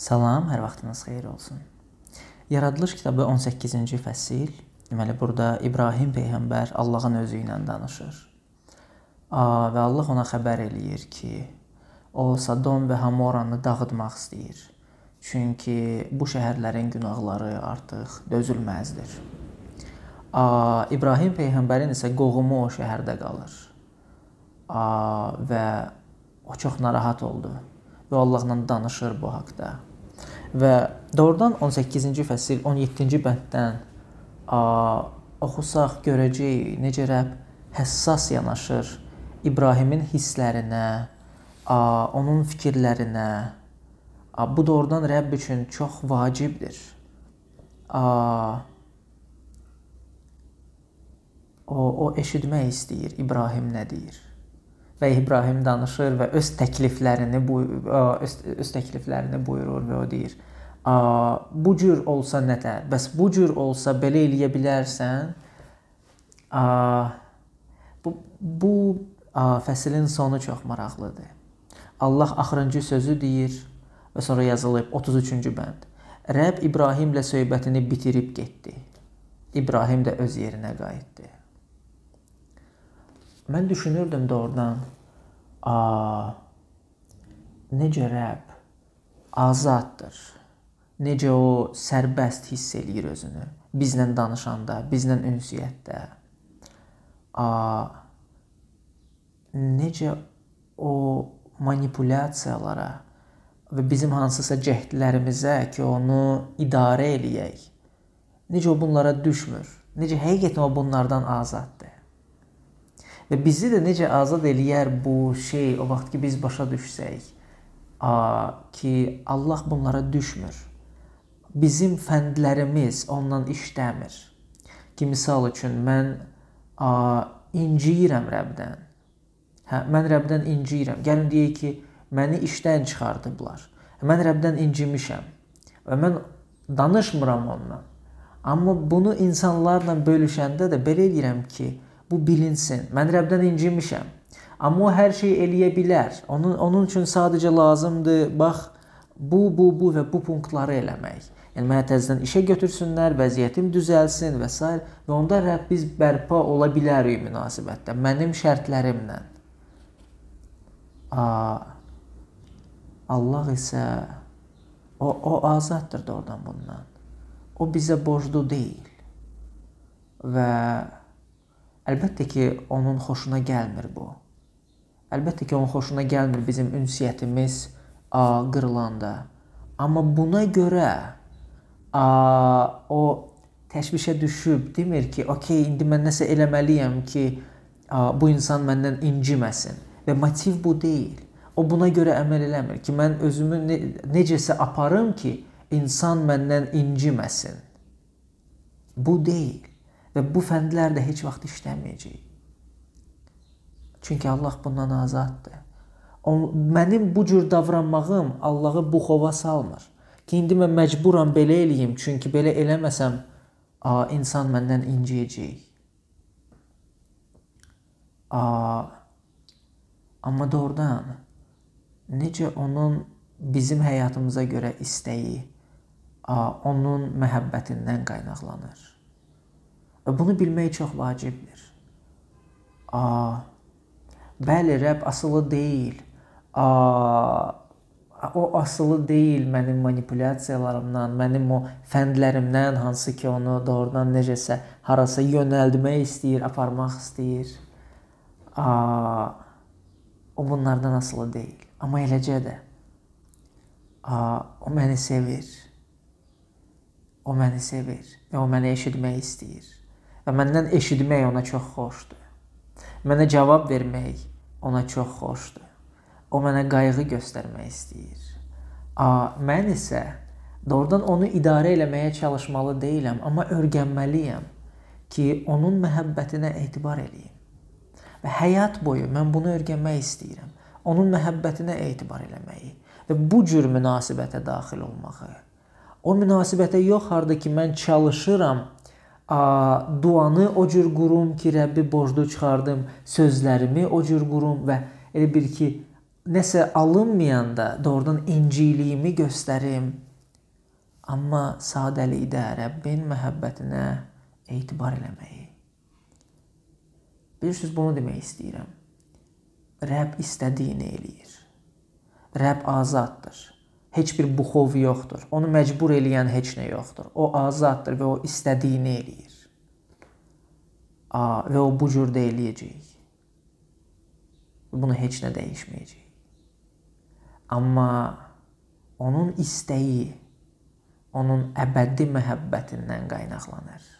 Salam, hər vaxtınız xeyir olsun. Yaradılış kitabı 18-ci fəsil. Deməli burada İbrahim peyğəmbər Allahın özü ilə danışır. Və Allah ona xəbər eləyir ki, o Sodom və Hamoranı dağıtmaq istəyir. Çünki bu şəhərlərin günahları artıq dözülməzdir. İbrahim peyğəmbərin isə qohumu o şəhərdə qalır. Və o çox narahat oldu və Allahla danışır bu haqqda. Və doğrudan 18-ci fəsil 17-ci bənddən oxusaq görəcəyik necə Rəbb həssas yanaşır İbrahimin hisslərinə, onun fikirlərinə. Bu doğrudan Rəbb üçün çox vacibdir. O o eşitmək istəyir İbrahim nə deyir. Və İbrahim danışır və öz təkliflərini bu öz, öz təkliflərini buyurur və o deyir: bu cür olsa nətər? Bəs bu cür olsa belə eləyə bilərsən? Bu bu fəslin sonu çox maraqlıdır. Allah axırıncı sözü deyir və sonra yazılıb 33-cü bənd. Rəbb İbrahimlə söhbətini bitirib getdi. İbrahim də öz yerinə qayıtdı. Mən düşünürdüm doğrudan, a necə Rəbb azaddır necə o sərbəst hiss eləyir özünü bizlə danışanda, bizlə ünsiyyətdə. A necə o manipulyasiyalara və bizim hansısa cəhdlərimizə ki, onu idarə eləyək. Necə o bunlara düşmür? Necə həqiqətən o bunlardan azaddır? Və bizi də necə azad eləyər bu şey o vaxt ki, biz başa düşsək, ki, Allah bunlara düşmür bizim fəndlərimiz ondan işləmir. Ki misal üçün mən inciyirəm Rəbdən. Hə, mən Rəbdən inciyirəm. Gəlin deyək ki, məni işdən çıxardıblar. Mən Rəbdən incimişəm və mən danışmıram ondan. Amma bunu insanlarla bölüşəndə də belə edirəm ki, bu bilinsin. Mən Rəbdən incimişəm. Amma o hər şeyi eləyə bilər. Onun onun üçün sadəcə lazımdır bax bu, bu, bu və bu punktları eləmək. Yəni mənə təzədən işə götürsünlər, vəziyyətim düzəlsin və s. və onda Rəbb biz bərpa ola bilərik münasibətdə mənim şərtlərimlə. A Allah isə o o azaddır doğrudan bundan. O bizə borclu deyil. Və əlbəttə ki, onun xoşuna gəlmir bu. Əlbəttə ki, onun xoşuna gəlmir bizim ünsiyyətimiz a, qırılanda. Amma buna görə o təşvişə düşüb demir ki, "Okay, indi mən nəsə eləməliyəm ki, bu insan məndən inciməsin." Və motiv bu deyil. O buna görə əməl eləmir ki, mən özümü ne necəsə aparım ki, insan məndən inciməsin. Bu deyil və bu fəndlər də heç vaxt işləməyəcək. Çünki Allah bundan azaddır. O mənim bu cür davranmağım Allahı bu xova salmır ki, indi mən məcburam belə eləyim, çünki belə eləməsəm, a, insan məndən inciyəcək. A, amma doğrudan necə onun bizim həyatımıza görə istəyi, a, onun məhəbbətindən qaynaqlanır. Və bunu bilmək çox vacibdir. A, bəli, Rəbb asılı deyil. A, o asılı deyil mənim manipulyasiyalarımdan, mənim o fəndlərimdən, hansı ki onu doğrudan necəsə harasa yönəldmək istəyir, aparmaq istəyir. A, o bunlardan asılı deyil. Amma eləcə də a, o məni sevir. O məni sevir və o məni eşitmək istəyir. Və məndən eşitmək ona çox xoşdur. Mənə cavab vermək ona çox xoşdur. O mənə qayğı göstərmək istəyir. A, mən isə doğrudan onu idarə eləməyə çalışmalı deyiləm, amma öyrənməliyəm ki, onun məhəbbətinə etibar eləyim. Və həyat boyu mən bunu öyrənmək istəyirəm. Onun məhəbbətinə etibar eləməyi və bu cür münasibətə daxil olmağı. O münasibətə yox harda ki, mən çalışıram a, duanı o cür qurum ki, Rəbbi borclu çıxardım, sözlərimi o cür qurum və elə bir ki, nəsə alınmayanda doğrudan inciliyimi göstərim. Amma sadəlikdə Rəbbin məhəbbətinə etibar eləməyi. Bilirsiniz bunu demək istəyirəm. Rəbb istədiyini eləyir. Rəbb azaddır. Heç bir buxov yoxdur. Onu məcbur eləyən heç nə yoxdur. O azaddır və o istədiyini eləyir. A, və o bu cür də eləyəcək. Bunu heç nə dəyişməyəcək. Amma onun istəyi onun əbədi məhəbbətindən qaynaqlanır.